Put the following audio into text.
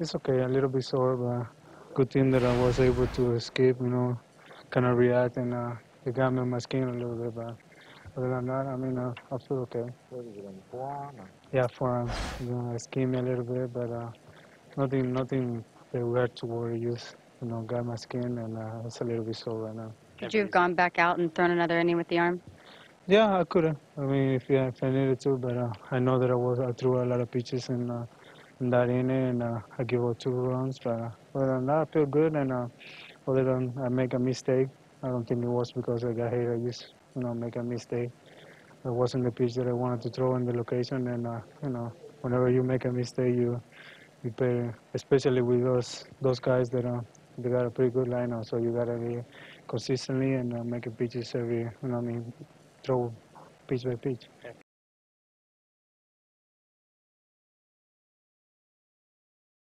It's okay, a little bit sore, but good thing that I was able to escape, you know, kind of react, and uh, it got me on my skin a little bit, but other than that, I mean, uh, I feel okay. What is it on forearm? Or? Yeah, forearm, you know, skinned me a little bit, but uh, nothing, nothing that we had to worry. Just, you know, got my skin, and uh, it's a little bit sore right now. Could you have gone back out and thrown another inning with the arm? Yeah, I could have. I mean, if yeah, if I needed to, but uh, I know that I was I threw a lot of pitches and uh, that inning, and uh, I gave up two runs. But other than that, I feel good. And uh, other than I make a mistake, I don't think it was because I got hit. I just you know make a mistake. It wasn't the pitch that I wanted to throw in the location, and uh, you know whenever you make a mistake, you you pay, especially with those those guys that uh, they got a pretty good lineup. So you gotta be consistently and uh, make pitches every. You know, I mean, throw pitch by pitch.